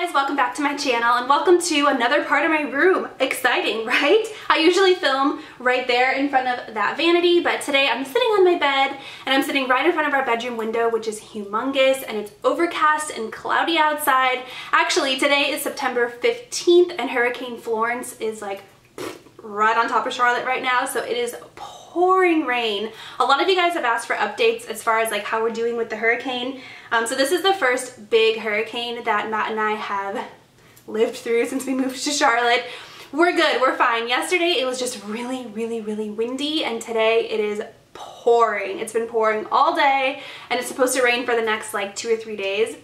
guys, welcome back to my channel and welcome to another part of my room. Exciting, right? I usually film right there in front of that vanity, but today I'm sitting on my bed and I'm sitting right in front of our bedroom window, which is humongous and it's overcast and cloudy outside. Actually, today is September 15th and Hurricane Florence is like right on top of Charlotte right now, so it is pouring rain. A lot of you guys have asked for updates as far as like how we're doing with the hurricane. Um, so this is the first big hurricane that Matt and I have lived through since we moved to Charlotte. We're good, we're fine. Yesterday it was just really, really, really windy and today it is pouring. It's been pouring all day and it's supposed to rain for the next like two or three days.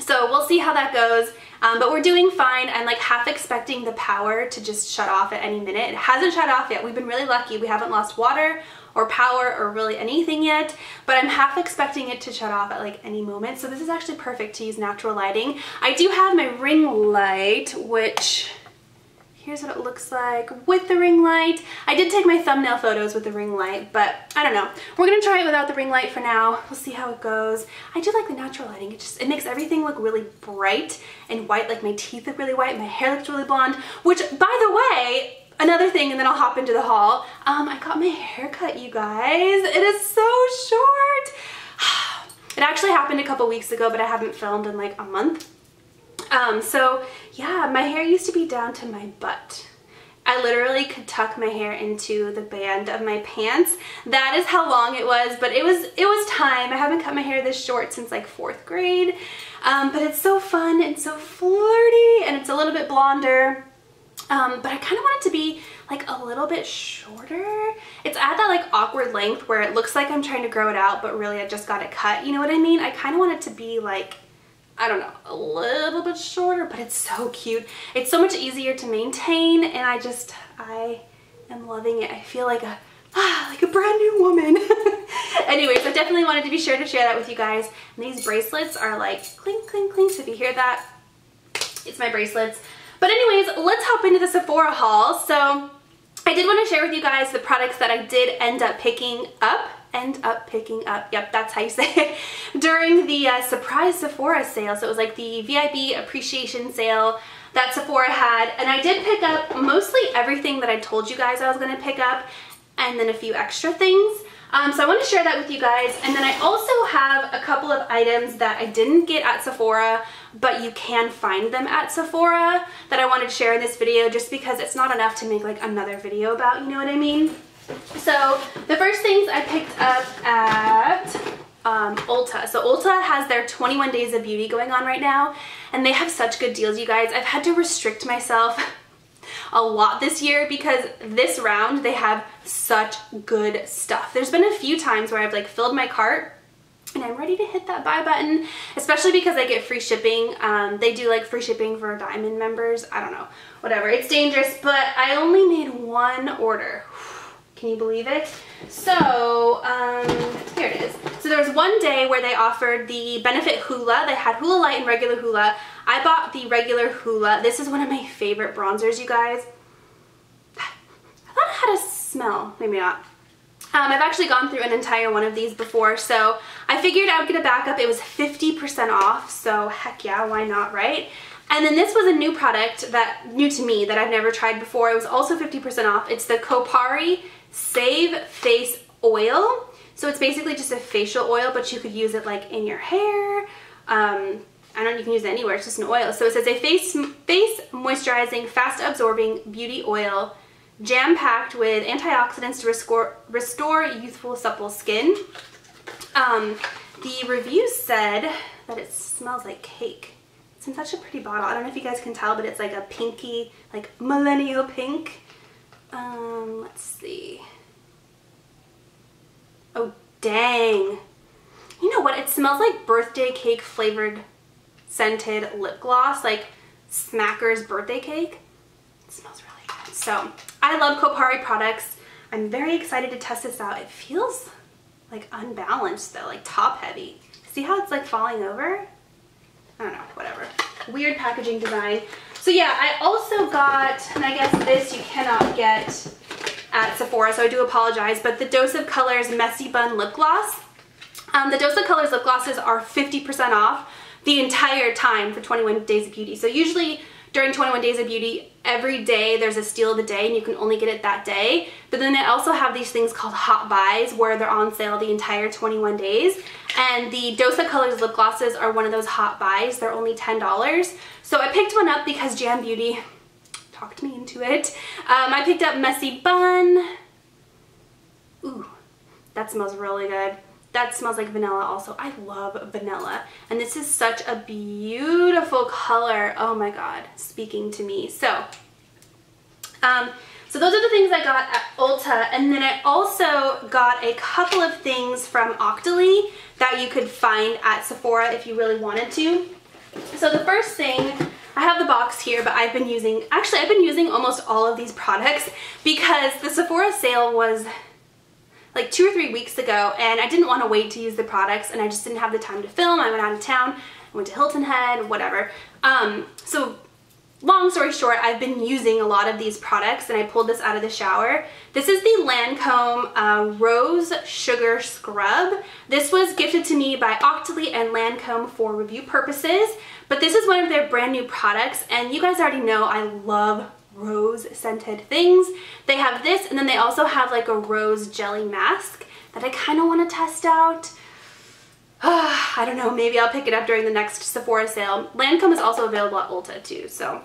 So we'll see how that goes. Um, but we're doing fine. I'm like half expecting the power to just shut off at any minute. It hasn't shut off yet. We've been really lucky. We haven't lost water or power or really anything yet, but I'm half expecting it to shut off at like any moment. So this is actually perfect to use natural lighting. I do have my ring light, which Here's what it looks like with the ring light. I did take my thumbnail photos with the ring light, but I don't know. We're gonna try it without the ring light for now. We'll see how it goes. I do like the natural lighting. It just, it makes everything look really bright and white. Like my teeth look really white, my hair looks really blonde, which by the way, another thing and then I'll hop into the haul. Um, I got my hair cut, you guys. It is so short. It actually happened a couple weeks ago, but I haven't filmed in like a month. Um, so yeah, my hair used to be down to my butt. I literally could tuck my hair into the band of my pants. That is how long it was, but it was it was time. I haven't cut my hair this short since like fourth grade, um, but it's so fun and so flirty, and it's a little bit blonder. Um, but I kind of want it to be like a little bit shorter. It's at that like awkward length where it looks like I'm trying to grow it out, but really I just got it cut. You know what I mean? I kind of want it to be like I don't know, a little bit shorter, but it's so cute. It's so much easier to maintain and I just, I am loving it. I feel like a, ah, like a brand new woman. Anyways, I definitely wanted to be sure to share that with you guys. And these bracelets are like clink, clink, clink. So if you hear that, it's my bracelets. But anyways, let's hop into the Sephora haul. So I did want to share with you guys the products that I did end up picking up end up picking up, yep, that's how you say it, during the uh, surprise Sephora sale. So it was like the VIB appreciation sale that Sephora had. And I did pick up mostly everything that I told you guys I was going to pick up and then a few extra things. Um, so I want to share that with you guys. And then I also have a couple of items that I didn't get at Sephora, but you can find them at Sephora that I wanted to share in this video just because it's not enough to make like another video about, you know what I mean? So the first things I picked up at um, Ulta. So Ulta has their 21 days of beauty going on right now and they have such good deals you guys. I've had to restrict myself a lot this year because this round they have such good stuff. There's been a few times where I've like filled my cart and I'm ready to hit that buy button, especially because I get free shipping. Um, they do like free shipping for diamond members. I don't know, whatever. It's dangerous, but I only made one order. Can you believe it? So, um, here it is. So there was one day where they offered the Benefit Hoola. They had Hoola Light and regular Hoola. I bought the regular Hoola. This is one of my favorite bronzers, you guys. I thought it had a smell. Maybe not. Um, I've actually gone through an entire one of these before, so I figured I would get a backup. It was 50% off, so heck yeah, why not, right? And then this was a new product that new to me that I've never tried before. It was also 50% off. It's the Kopari Save Face Oil. So it's basically just a facial oil, but you could use it like in your hair. Um, I don't know, you can use it anywhere, it's just an oil. So it says a face, face moisturizing, fast absorbing beauty oil, jam-packed with antioxidants to restore, restore youthful, supple skin. Um, the review said that it smells like cake. It's in such a pretty bottle. I don't know if you guys can tell, but it's like a pinky, like millennial pink. Um, let's see. Oh, dang. You know what? It smells like birthday cake flavored scented lip gloss, like Smacker's birthday cake. It smells really good. So, I love Kopari products. I'm very excited to test this out. It feels like unbalanced though, like top heavy. See how it's like falling over? I don't know, whatever. Weird packaging design. So yeah, I also got, and I guess this you cannot get at Sephora, so I do apologize, but the Dose of Colors Messy Bun Lip Gloss. Um, the Dose of Colors lip glosses are 50% off the entire time for 21 Days of Beauty. So usually during 21 Days of Beauty, every day there's a steal of the day and you can only get it that day. But then they also have these things called hot buys where they're on sale the entire 21 days. And the Dose of Colors lip glosses are one of those hot buys. They're only $10. So I picked one up because Jam Beauty talked me into it. Um, I picked up Messy Bun. Ooh, that smells really good. That smells like vanilla also. I love vanilla. And this is such a beautiful color. Oh my God, speaking to me. So, um, so those are the things I got at Ulta. And then I also got a couple of things from Octoly that you could find at Sephora if you really wanted to. So the first thing, I have the box here, but I've been using, actually I've been using almost all of these products because the Sephora sale was like two or three weeks ago and I didn't want to wait to use the products and I just didn't have the time to film. I went out of town, went to Hilton Head, whatever. Um, so long story short, I've been using a lot of these products and I pulled this out of the shower. This is the Lancome uh, Rose Sugar Scrub. This was gifted to me by Octoly and Lancome for review purposes, but this is one of their brand new products and you guys already know I love rose scented things. They have this and then they also have like a rose jelly mask that I kind of want to test out. I don't know, maybe I'll pick it up during the next Sephora sale. Lancome is also available at Ulta too, so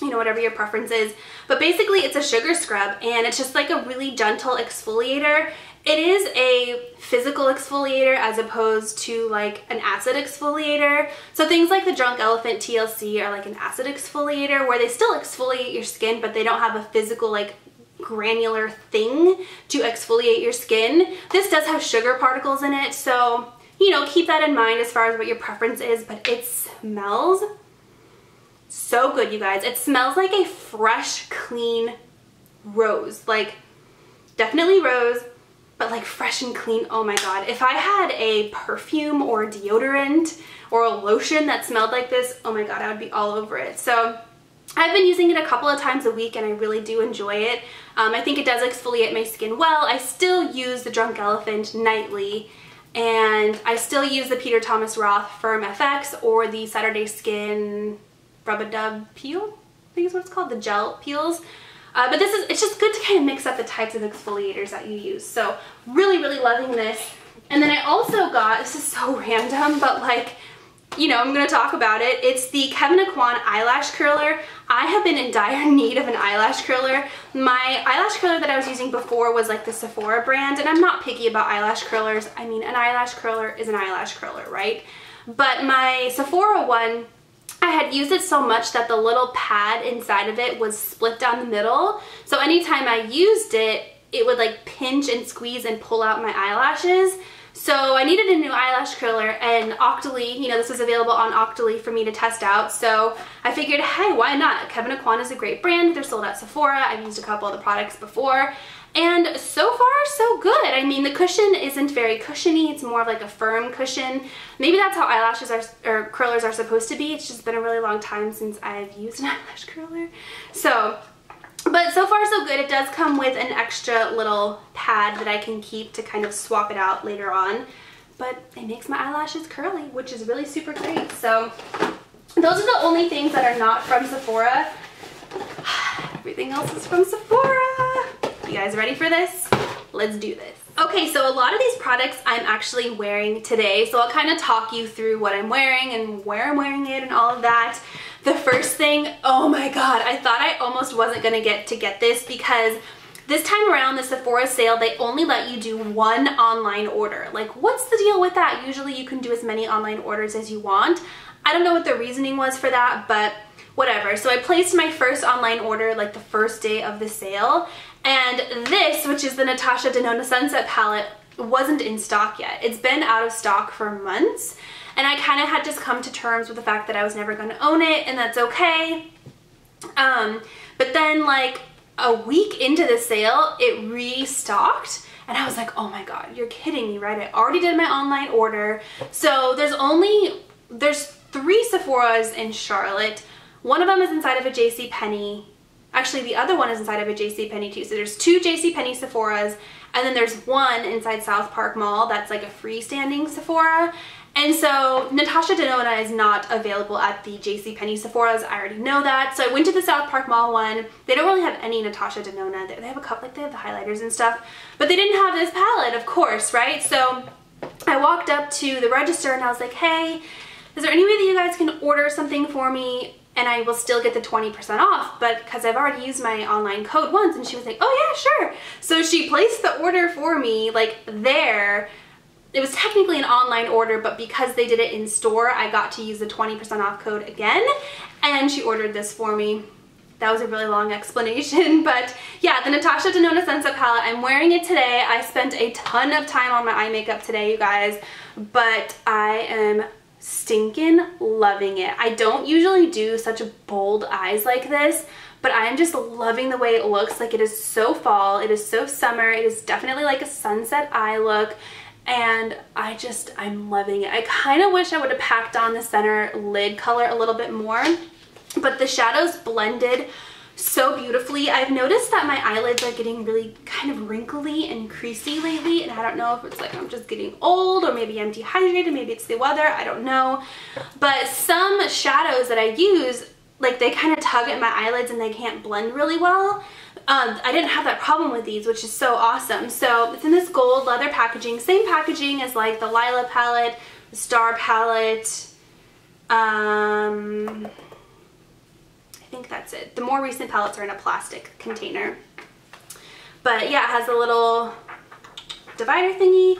you know, whatever your preference is. But basically it's a sugar scrub and it's just like a really gentle exfoliator. It is a physical exfoliator as opposed to like an acid exfoliator. So things like the Drunk Elephant TLC are like an acid exfoliator where they still exfoliate your skin but they don't have a physical like granular thing to exfoliate your skin. This does have sugar particles in it so you know keep that in mind as far as what your preference is but it smells so good you guys. It smells like a fresh clean rose like definitely rose but like fresh and clean. Oh my God. If I had a perfume or deodorant or a lotion that smelled like this, oh my God, I would be all over it. So I've been using it a couple of times a week and I really do enjoy it. Um, I think it does exfoliate my skin well. I still use the Drunk Elephant nightly and I still use the Peter Thomas Roth Firm FX or the Saturday Skin Rub-a-Dub Peel, I think is what it's called, the gel peels. Uh, but this is, it's just good to kind of mix up the types of exfoliators that you use. So really, really loving this. And then I also got, this is so random, but like, you know, I'm to talk about it. It's the Kevyn Aucoin eyelash curler. I have been in dire need of an eyelash curler. My eyelash curler that I was using before was like the Sephora brand, and I'm not picky about eyelash curlers. I mean, an eyelash curler is an eyelash curler, right? But my Sephora one I had used it so much that the little pad inside of it was split down the middle. So anytime I used it, it would like pinch and squeeze and pull out my eyelashes. So I needed a new eyelash curler and Octoly, you know, this was available on Octoly for me to test out. So I figured, hey, why not? Kevyn Aucoin is a great brand. They're sold at Sephora. I've used a couple of the products before. And so far, so good. I mean, the cushion isn't very cushiony. It's more of like a firm cushion. Maybe that's how eyelashes are, or curlers are supposed to be. It's just been a really long time since I've used an eyelash curler. So, but so far so good. It does come with an extra little pad that I can keep to kind of swap it out later on. But it makes my eyelashes curly, which is really super great. So those are the only things that are not from Sephora. Everything else is from Sephora. You guys ready for this? Let's do this. Okay, so a lot of these products I'm actually wearing today, so I'll kind of talk you through what I'm wearing and where I'm wearing it and all of that. The first thing, oh my god, I thought I almost wasn't gonna get to get this because this time around, the Sephora sale, they only let you do one online order. Like, what's the deal with that? Usually you can do as many online orders as you want. I don't know what the reasoning was for that, but whatever. So I placed my first online order like the first day of the sale and this, which is the Natasha Denona Sunset palette, wasn't in stock yet. It's been out of stock for months and I kind of had just come to terms with the fact that I was never going to own it and that's okay. Um, but then like a week into the sale, it restocked and I was like, oh my god, you're kidding me, right? I already did my online order. So there's only, there's three Sephora's in Charlotte. One of them is inside of a J.C. Penney. Actually, the other one is inside of a J.C. Penney too. So there's two J.C. Penney Sephora's, and then there's one inside South Park Mall that's like a freestanding Sephora. And so Natasha Denona is not available at the J.C. JCPenney Sephora's. I already know that. So I went to the South Park Mall one. They don't really have any Natasha Denona. They have a couple, like they have the highlighters and stuff. But they didn't have this palette, of course, right? So I walked up to the register and I was like, hey, is there any way that you guys can order something for me and I will still get the 20% off, but because I've already used my online code once and she was like, oh yeah, sure. So she placed the order for me like there. It was technically an online order, but because they did it in store, I got to use the 20% off code again. And she ordered this for me. That was a really long explanation, but yeah, the Natasha Denona Sunset Palette, I'm wearing it today. I spent a ton of time on my eye makeup today, you guys, but I am stinking loving it. I don't usually do such bold eyes like this, but I'm just loving the way it looks. Like it is so fall, it is so summer, it is definitely like a sunset eye look and I just, I'm loving it. I kind of wish I would have packed on the center lid color a little bit more, but the shadows blended so beautifully. I've noticed that my eyelids are getting really kind of wrinkly and creasy lately and I don't know if it's like I'm just getting old or maybe I'm dehydrated, maybe it's the weather, I don't know. But some shadows that I use, like they kind of tug at my eyelids and they can't blend really well. Um, I didn't have that problem with these, which is so awesome. So it's in this gold leather packaging, same packaging as like the Lila palette, the Star palette, um, think that's it. The more recent palettes are in a plastic container. But yeah, it has a little divider thingy.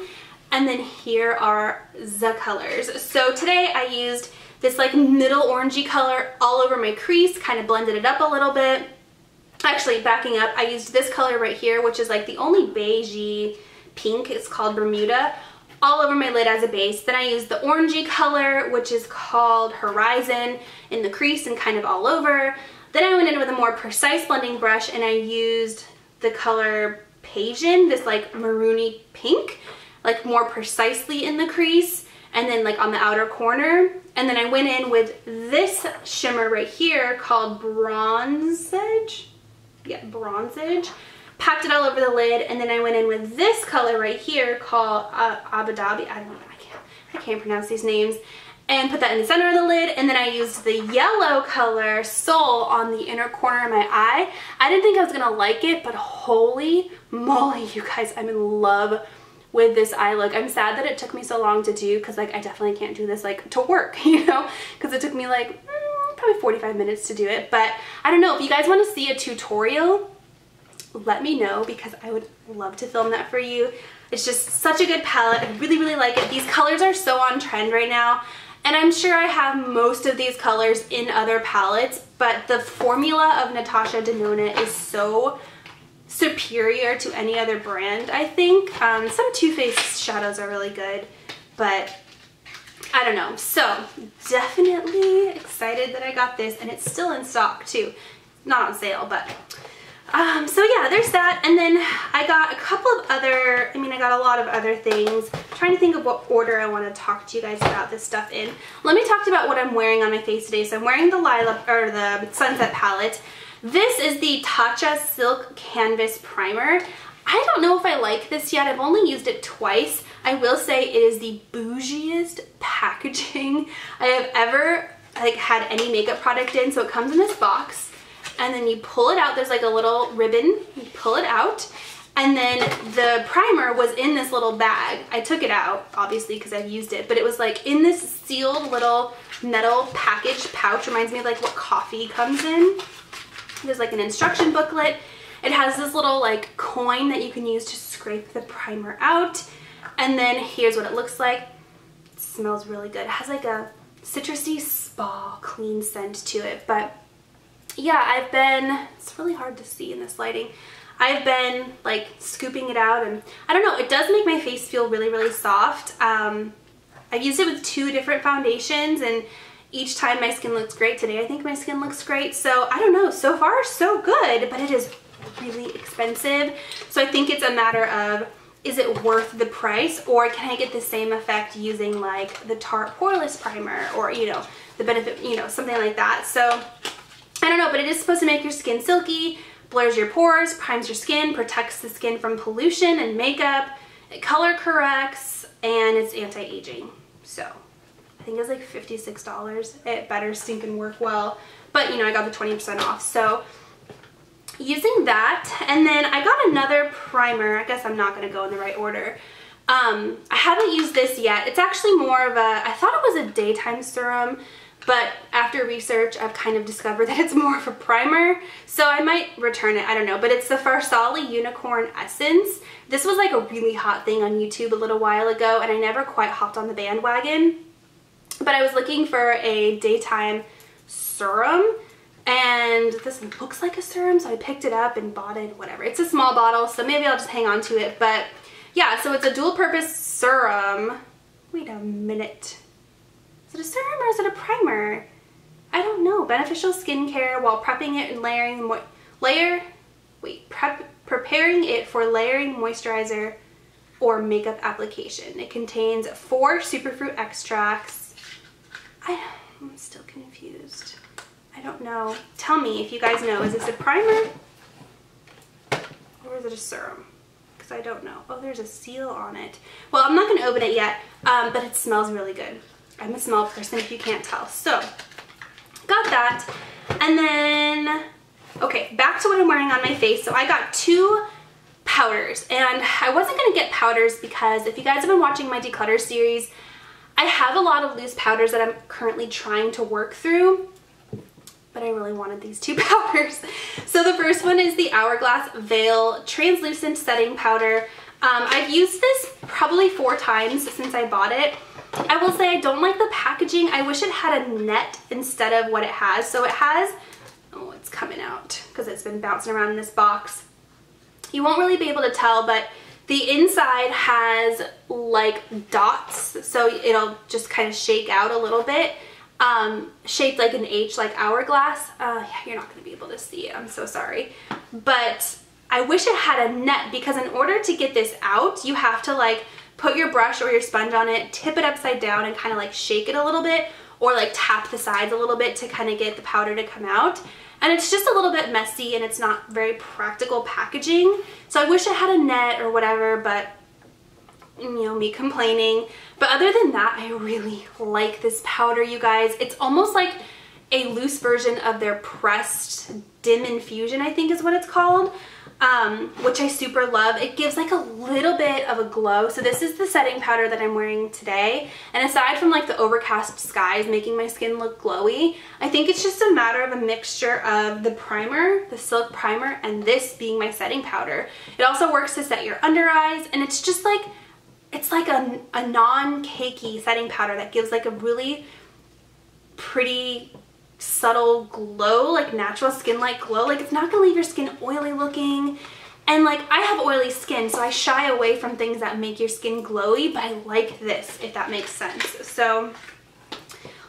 And then here are the colors. So today I used this like middle orangey color all over my crease, kind of blended it up a little bit. Actually, backing up, I used this color right here, which is like the only beigey pink. It's called Bermuda all over my lid as a base. Then I used the orangey color, which is called Horizon, in the crease and kind of all over. Then I went in with a more precise blending brush and I used the color Paysian, this like maroony pink, like more precisely in the crease and then like on the outer corner. And then I went in with this shimmer right here called Bronze Bronzage. Yeah, Bronzage packed it all over the lid, and then I went in with this color right here called uh, Abu Dhabi. I don't know, I can't, I can't pronounce these names. And put that in the center of the lid, and then I used the yellow color Soul on the inner corner of my eye. I didn't think I was gonna like it, but holy moly, you guys, I'm in love with this eye look. I'm sad that it took me so long to do because like I definitely can't do this like to work, you know, because it took me like mm, probably 45 minutes to do it. But I don't know, if you guys want to see a tutorial, let me know because I would love to film that for you. It's just such a good palette. I really, really like it. These colors are so on trend right now. And I'm sure I have most of these colors in other palettes, but the formula of Natasha Denona is so superior to any other brand, I think. Um, some Too Faced shadows are really good, but I don't know. So definitely excited that I got this and it's still in stock too. Not on sale, but um, so yeah, there's that. And then I got a couple of other, I mean, I got a lot of other things. I'm trying to think of what order I want to talk to you guys about this stuff in. Let me talk about what I'm wearing on my face today. So I'm wearing the Lilac, or the Sunset palette. This is the Tatcha Silk Canvas Primer. I don't know if I like this yet. I've only used it twice. I will say it is the bougiest packaging I have ever like had any makeup product in. So it comes in this box and then you pull it out. There's like a little ribbon. You pull it out. And then the primer was in this little bag. I took it out, obviously, because I've used it. But it was like in this sealed little metal package pouch. Reminds me of like what coffee comes in. There's like an instruction booklet. It has this little like coin that you can use to scrape the primer out. And then here's what it looks like. It smells really good. It has like a citrusy spa clean scent to it. But yeah, I've been, it's really hard to see in this lighting. I've been like scooping it out and I don't know, it does make my face feel really, really soft. Um, I've used it with two different foundations and each time my skin looks great. Today I think my skin looks great. So I don't know, so far so good, but it is really expensive. So I think it's a matter of is it worth the price or can I get the same effect using like the Tarte Poreless Primer or you know, the benefit, you know, something like that. So I don't know, but it is supposed to make your skin silky, blurs your pores, primes your skin, protects the skin from pollution and makeup, it color corrects, and it's anti-aging. So I think it's like $56. It better stinking work well. But you know, I got the 20% off. So using that. And then I got another primer. I guess I'm not going to go in the right order. Um, I haven't used this yet. It's actually more of a, I thought it was a daytime serum, but after research, I've kind of discovered that it's more of a primer. So I might return it, I don't know. But it's the Farsali Unicorn Essence. This was like a really hot thing on YouTube a little while ago, and I never quite hopped on the bandwagon. But I was looking for a daytime serum and this looks like a serum so I picked it up and bought it whatever it's a small bottle so maybe I'll just hang on to it but yeah so it's a dual purpose serum wait a minute is it a serum or is it a primer I don't know beneficial skincare while prepping it and layering layer wait prep preparing it for layering moisturizer or makeup application it contains four superfruit extracts I, I'm still confused I don't know. Tell me if you guys know. Is this a primer? Or is it a serum? Because I don't know. Oh, there's a seal on it. Well, I'm not going to open it yet, um, but it smells really good. I'm a small person if you can't tell. So, got that. And then, okay, back to what I'm wearing on my face. So I got two powders. And I wasn't going to get powders because if you guys have been watching my declutter series, I have a lot of loose powders that I'm currently trying to work through but I really wanted these two powders. So the first one is the Hourglass Veil Translucent Setting Powder. Um, I've used this probably four times since I bought it. I will say I don't like the packaging. I wish it had a net instead of what it has. So it has, oh, it's coming out because it's been bouncing around in this box. You won't really be able to tell, but the inside has like dots, so it'll just kind of shake out a little bit um, shaped like an H, like hourglass. Uh, yeah, you're not going to be able to see it. I'm so sorry. But I wish it had a net because in order to get this out, you have to like put your brush or your sponge on it, tip it upside down and kind of like shake it a little bit or like tap the sides a little bit to kind of get the powder to come out. And it's just a little bit messy and it's not very practical packaging. So I wish I had a net or whatever, but you know, me complaining. But other than that, I really like this powder, you guys. It's almost like a loose version of their pressed dim infusion, I think is what it's called, um, which I super love. It gives like a little bit of a glow. So this is the setting powder that I'm wearing today. And aside from like the overcast skies making my skin look glowy, I think it's just a matter of a mixture of the primer, the Silk Primer, and this being my setting powder. It also works to set your under eyes, and it's just like it's like a, a non-cakey setting powder that gives like a really pretty subtle glow, like natural skin-like glow. Like it's not gonna leave your skin oily looking. And like I have oily skin, so I shy away from things that make your skin glowy, but I like this, if that makes sense. So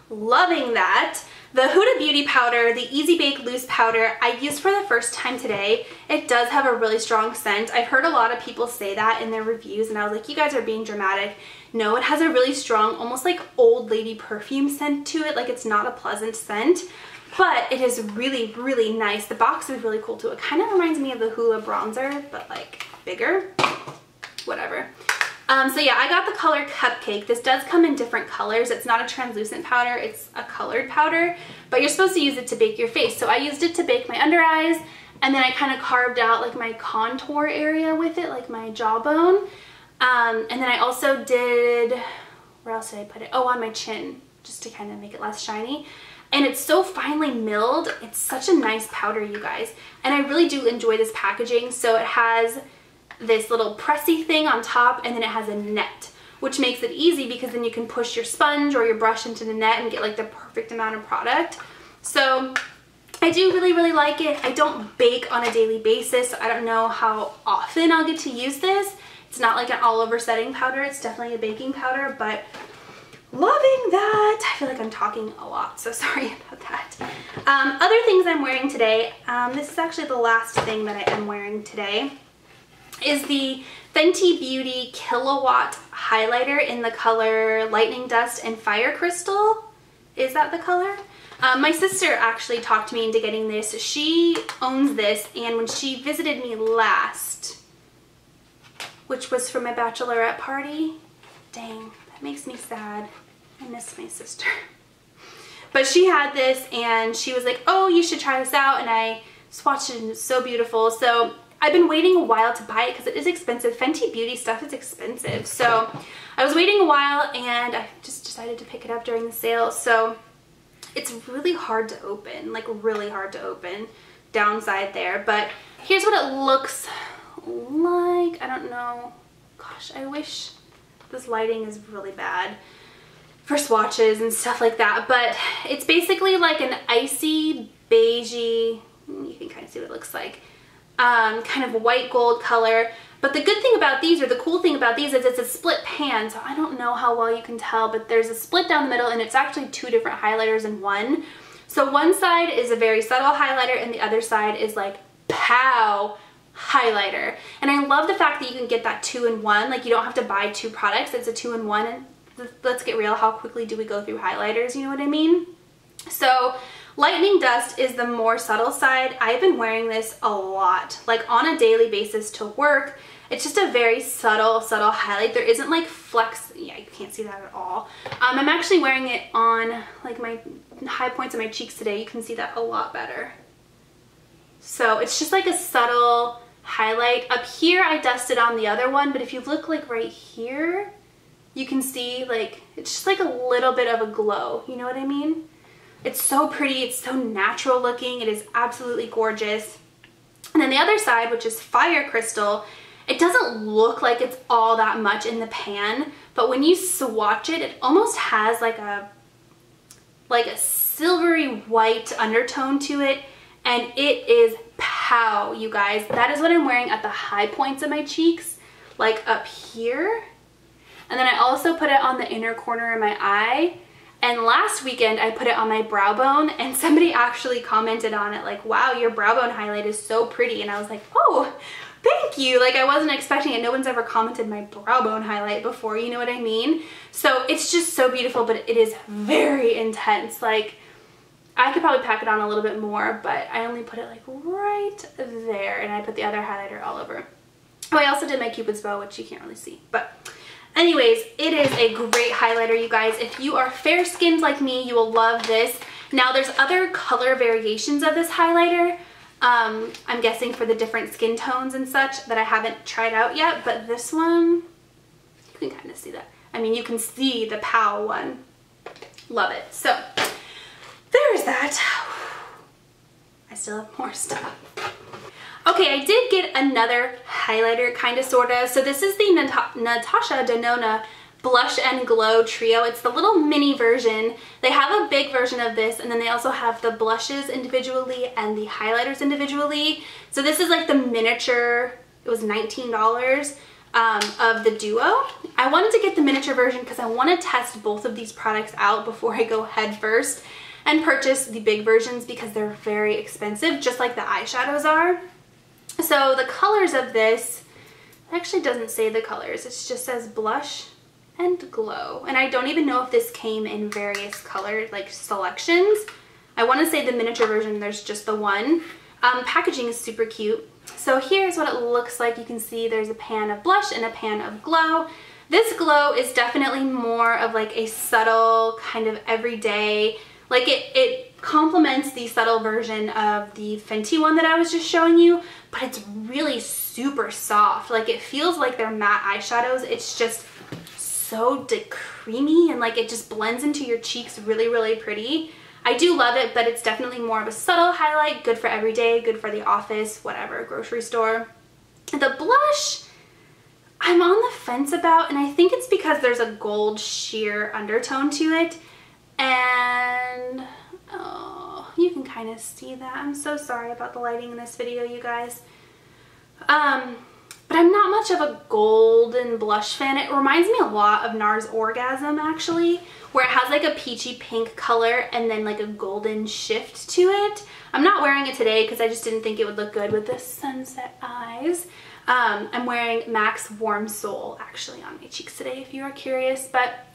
loving that. The Huda Beauty powder, the Easy Bake Loose powder, I used for the first time today. It does have a really strong scent. I've heard a lot of people say that in their reviews and I was like, you guys are being dramatic. No, it has a really strong, almost like old lady perfume scent to it. Like it's not a pleasant scent, but it is really, really nice. The box is really cool too. It kind of reminds me of the Hoola bronzer, but like bigger, whatever. Um, so yeah, I got the color Cupcake. This does come in different colors. It's not a translucent powder, it's a colored powder, but you're supposed to use it to bake your face. So I used it to bake my under eyes, and then I kind of carved out like my contour area with it, like my jawbone. Um, and then I also did, where else did I put it? Oh, on my chin, just to kind of make it less shiny. And it's so finely milled. It's such a nice powder, you guys. And I really do enjoy this packaging. So it has this little pressy thing on top and then it has a net which makes it easy because then you can push your sponge or your brush into the net and get like the perfect amount of product. So I do really, really like it. I don't bake on a daily basis. So I don't know how often I'll get to use this. It's not like an all over setting powder. It's definitely a baking powder, but loving that. I feel like I'm talking a lot, so sorry about that. Um, other things I'm wearing today. Um, this is actually the last thing that I am wearing today is the Fenty Beauty Kilowatt Highlighter in the color Lightning Dust and Fire Crystal. Is that the color? Um, my sister actually talked me into getting this. She owns this and when she visited me last, which was for my bachelorette party, dang, that makes me sad. I miss my sister. But she had this and she was like, oh, you should try this out. And I swatched it and it's so beautiful. So I've been waiting a while to buy it because it is expensive. Fenty Beauty stuff is expensive. So I was waiting a while and I just decided to pick it up during the sale. So it's really hard to open, like really hard to open downside there. But here's what it looks like. I don't know. Gosh, I wish this lighting is really bad for swatches and stuff like that. But it's basically like an icy, beigey, you can kind of see what it looks like, um, kind of white gold color. But the good thing about these, or the cool thing about these, is it's a split pan. So I don't know how well you can tell, but there's a split down the middle and it's actually two different highlighters in one. So one side is a very subtle highlighter and the other side is like pow highlighter. And I love the fact that you can get that two in one. Like you don't have to buy two products. It's a two in one. And let's get real. How quickly do we go through highlighters? You know what I mean? So Lightning Dust is the more subtle side. I've been wearing this a lot, like on a daily basis to work. It's just a very subtle, subtle highlight. There isn't like flex, yeah, you can't see that at all. Um, I'm actually wearing it on like my high points of my cheeks today. You can see that a lot better. So it's just like a subtle highlight. Up here I dusted on the other one, but if you look like right here, you can see like, it's just like a little bit of a glow. You know what I mean? It's so pretty. It's so natural looking. It is absolutely gorgeous. And then the other side, which is Fire Crystal, it doesn't look like it's all that much in the pan, but when you swatch it, it almost has like a like a silvery white undertone to it, and it is pow, you guys. That is what I'm wearing at the high points of my cheeks, like up here. And then I also put it on the inner corner of my eye, and last weekend I put it on my brow bone and somebody actually commented on it like, wow, your brow bone highlight is so pretty. And I was like, oh, thank you. Like I wasn't expecting it. No one's ever commented my brow bone highlight before, you know what I mean? So it's just so beautiful, but it is very intense. Like I could probably pack it on a little bit more, but I only put it like right there and I put the other highlighter all over. Oh, I also did my cupid's bow, which you can't really see, but Anyways, it is a great highlighter, you guys. If you are fair-skinned like me, you will love this. Now, there's other color variations of this highlighter. Um, I'm guessing for the different skin tones and such that I haven't tried out yet, but this one, you can kind of see that. I mean, you can see the POW one. Love it. So, there's that. I still have more stuff. Okay, I did get another highlighter, kind of, sort of. So this is the Nat Natasha Denona Blush and Glow Trio. It's the little mini version. They have a big version of this, and then they also have the blushes individually and the highlighters individually. So this is like the miniature, it was $19 um, of the duo. I wanted to get the miniature version because I want to test both of these products out before I go head first and purchase the big versions because they're very expensive, just like the eyeshadows are. So the colors of this, actually doesn't say the colors, it just says blush and glow. And I don't even know if this came in various color like selections. I want to say the miniature version, there's just the one. Um, packaging is super cute. So here's what it looks like. You can see there's a pan of blush and a pan of glow. This glow is definitely more of like a subtle kind of everyday, like it, it complements the subtle version of the Fenty one that I was just showing you, but it's really super soft. Like it feels like they're matte eyeshadows. It's just so creamy and like it just blends into your cheeks really, really pretty. I do love it, but it's definitely more of a subtle highlight, good for every day, good for the office, whatever, grocery store. The blush, I'm on the fence about, and I think it's because there's a gold sheer undertone to it. And, oh, you can kind of see that. I'm so sorry about the lighting in this video, you guys. Um, but I'm not much of a golden blush fan. It reminds me a lot of NARS Orgasm, actually, where it has like a peachy pink color and then like a golden shift to it. I'm not wearing it today because I just didn't think it would look good with the sunset eyes. Um, I'm wearing MAC's Warm Soul actually on my cheeks today if you are curious, but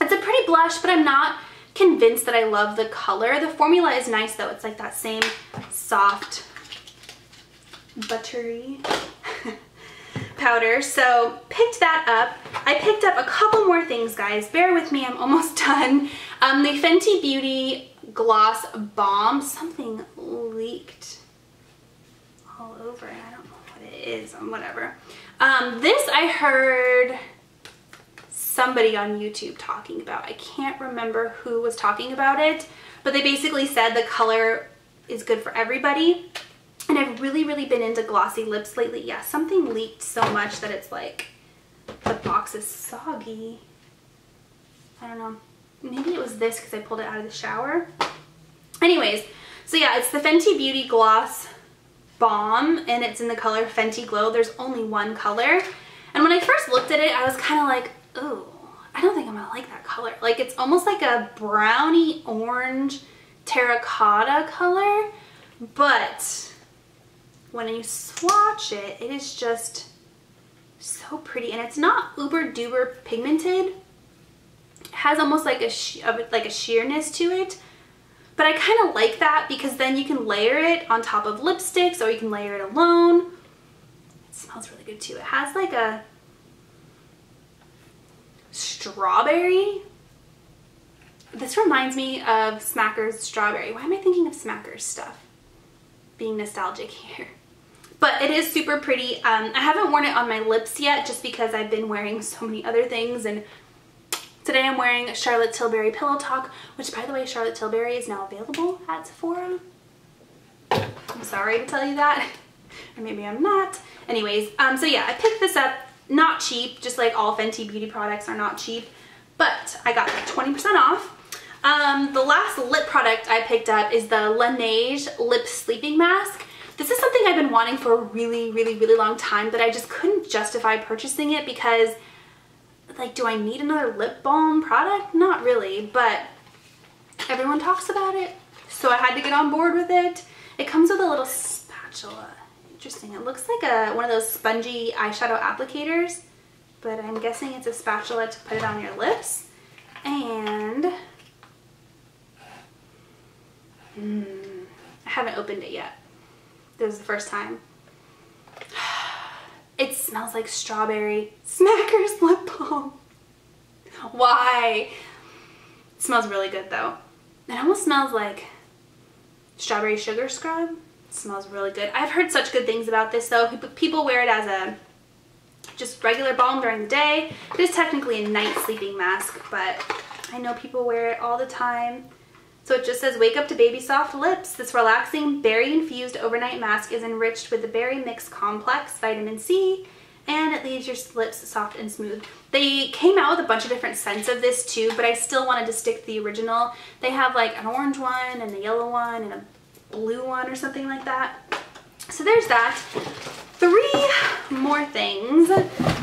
it's a pretty blush, but I'm not convinced that I love the color. The formula is nice though. It's like that same soft, buttery. powder, so picked that up. I picked up a couple more things, guys. Bear with me, I'm almost done. Um, the Fenty Beauty Gloss Bomb. Something leaked all over. I don't know what it is, um, whatever. Um, this I heard somebody on YouTube talking about. I can't remember who was talking about it, but they basically said the color is good for everybody. And I've really, really been into glossy lips lately. Yeah, something leaked so much that it's like the box is soggy. I don't know. Maybe it was this because I pulled it out of the shower. Anyways, so yeah, it's the Fenty Beauty Gloss Bomb and it's in the color Fenty Glow. There's only one color. And when I first looked at it, I was kind of like, oh, I don't think I'm gonna like that color. Like it's almost like a brownie orange terracotta color, but when you swatch it, it is just so pretty. And it's not uber duper pigmented. It has almost like a, like a sheerness to it. But I kind of like that because then you can layer it on top of lipsticks or you can layer it alone. It smells really good too. It has like a strawberry. This reminds me of Smackers strawberry. Why am I thinking of Smackers stuff? Being nostalgic here. But it is super pretty. Um, I haven't worn it on my lips yet just because I've been wearing so many other things and today I'm wearing Charlotte Tilbury Pillow Talk, which by the way, Charlotte Tilbury is now available at Sephora. I'm sorry to tell you that, or maybe I'm not. Anyways, um, so yeah, I picked this up not cheap, just like all Fenty beauty products are not cheap, but I got 20% off. Um, the last lip product I picked up is the Laneige Lip Sleeping Mask. This is something I've been wanting for a really, really, really long time, but I just couldn't justify purchasing it because, like, do I need another lip balm product? Not really, but everyone talks about it, so I had to get on board with it. It comes with a little spatula interesting. It looks like a one of those spongy eyeshadow applicators, but I'm guessing it's a spatula to put it on your lips. And mm, I haven't opened it yet. This is the first time. It smells like strawberry Smackers lip balm. Why? It smells really good though. It almost smells like strawberry sugar scrub. Smells really good. I've heard such good things about this though. People wear it as a just regular balm during the day. It is technically a night sleeping mask, but I know people wear it all the time. So it just says, wake up to baby soft lips. This relaxing berry infused overnight mask is enriched with the berry mix complex, vitamin C, and it leaves your lips soft and smooth. They came out with a bunch of different scents of this too, but I still wanted to stick to the original. They have like an orange one and a yellow one and a blue one or something like that. So there's that. Three more things.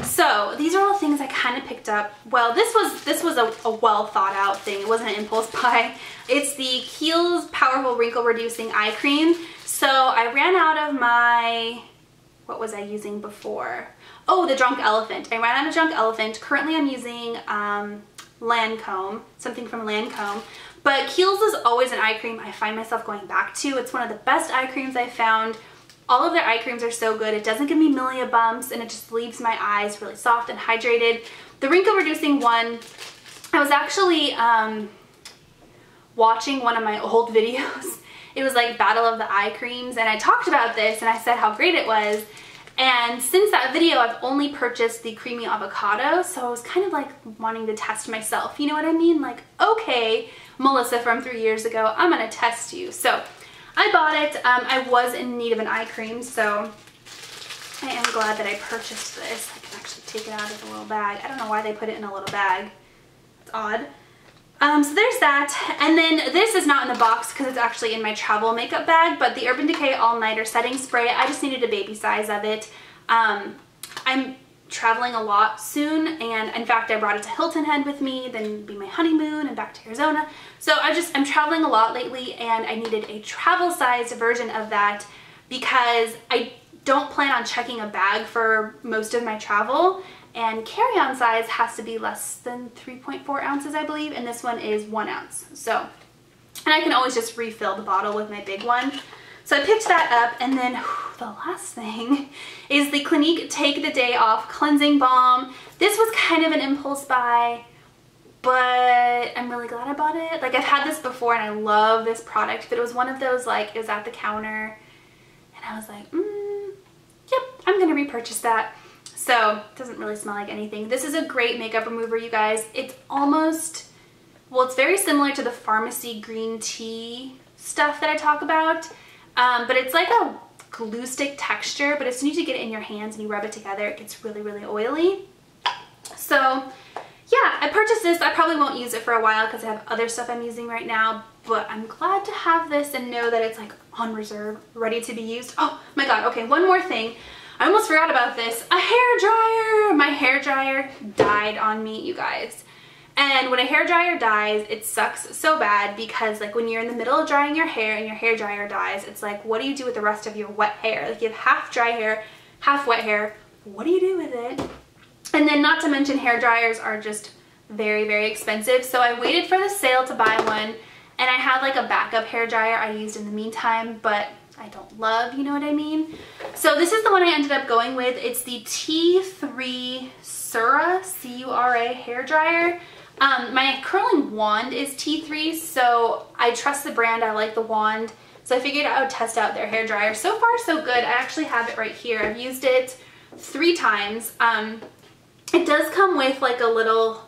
So these are all things I kind of picked up. Well, this was this was a, a well thought out thing. It wasn't an impulse buy. It's the Kiehl's Powerful Wrinkle Reducing Eye Cream. So I ran out of my, what was I using before? Oh, the Drunk Elephant. I ran out of Drunk Elephant. Currently I'm using um, Lancome, something from Lancome. But Kiehl's is always an eye cream I find myself going back to. It's one of the best eye creams I've found. All of their eye creams are so good. It doesn't give me milia bumps and it just leaves my eyes really soft and hydrated. The wrinkle reducing one, I was actually um, watching one of my old videos. It was like Battle of the Eye Creams and I talked about this and I said how great it was. And since that video, I've only purchased the creamy avocado, so I was kind of like wanting to test myself. You know what I mean? Like, okay, Melissa from three years ago, I'm gonna test you. So I bought it. Um, I was in need of an eye cream, so I am glad that I purchased this. I can actually take it out of the little bag. I don't know why they put it in a little bag. It's odd. Um, so there's that. And then this is not in the box because it's actually in my travel makeup bag, but the Urban Decay All Nighter Setting Spray, I just needed a baby size of it. Um, I'm traveling a lot soon and in fact I brought it to Hilton Head with me then be my honeymoon and back to Arizona so I just I'm traveling a lot lately and I needed a travel sized version of that because I don't plan on checking a bag for most of my travel and carry-on size has to be less than 3.4 ounces I believe and this one is one ounce so and I can always just refill the bottle with my big one So I picked that up and then whew, the last thing is the Clinique Take the Day Off Cleansing Balm. This was kind of an impulse buy, but I'm really glad I bought it. Like I've had this before and I love this product, but it was one of those like, it was at the counter and I was like, mm, yep, I'm gonna repurchase that. So it doesn't really smell like anything. This is a great makeup remover, you guys. It's almost, well, it's very similar to the Farmacy green tea stuff that I talk about, um, but it's like a glue stick texture, but as soon as you get it in your hands and you rub it together, it gets really, really oily. So yeah, I purchased this. I probably won't use it for a while because I have other stuff I'm using right now, but I'm glad to have this and know that it's like on reserve, ready to be used. Oh my God, okay, one more thing. I almost forgot about this. A hair dryer! My hair dryer died on me, you guys. And when a hair dryer dies, it sucks so bad because like when you're in the middle of drying your hair and your hair dryer dies, it's like, what do you do with the rest of your wet hair? Like you have half dry hair, half wet hair. What do you do with it? And then not to mention hair dryers are just very, very expensive. So I waited for the sale to buy one and I had like a backup hair dryer I used in the meantime, but I don't love, you know what I mean? So this is the one I ended up going with. It's the T3 Cura, C-U-R-A hair dryer. Um, my curling wand is T3, so I trust the brand. I like the wand. So I figured I would test out their hair dryer. So far, so good. I actually have it right here. I've used it three times. Um, it does come with like a little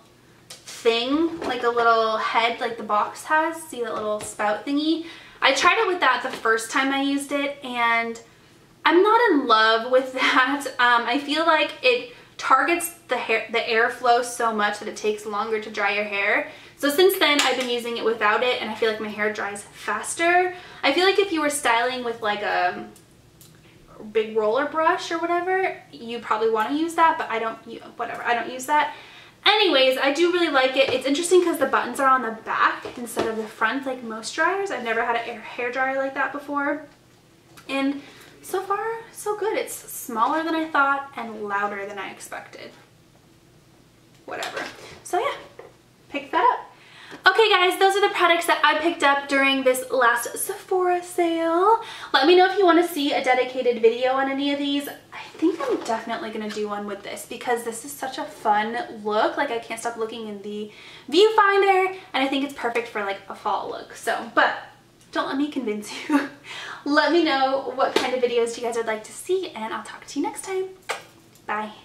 thing, like a little head like the box has. See that little spout thingy? I tried it with that the first time I used it and I'm not in love with that. Um, I feel like it targets the hair, the airflow so much that it takes longer to dry your hair. So since then I've been using it without it and I feel like my hair dries faster. I feel like if you were styling with like a big roller brush or whatever, you probably want to use that, but I don't, whatever, I don't use that. Anyways, I do really like it. It's interesting because the buttons are on the back instead of the front like most dryers. I've never had a hair dryer like that before. And so far, so good. It's smaller than I thought and louder than I expected. Whatever. So yeah, pick that up. Okay guys, those are the products that I picked up during this last Sephora sale. Let me know if you want to see a dedicated video on any of these. Think I'm definitely going to do one with this because this is such a fun look. Like I can't stop looking in the viewfinder and I think it's perfect for like a fall look. So, but don't let me convince you. let me know what kind of videos you guys would like to see and I'll talk to you next time. Bye.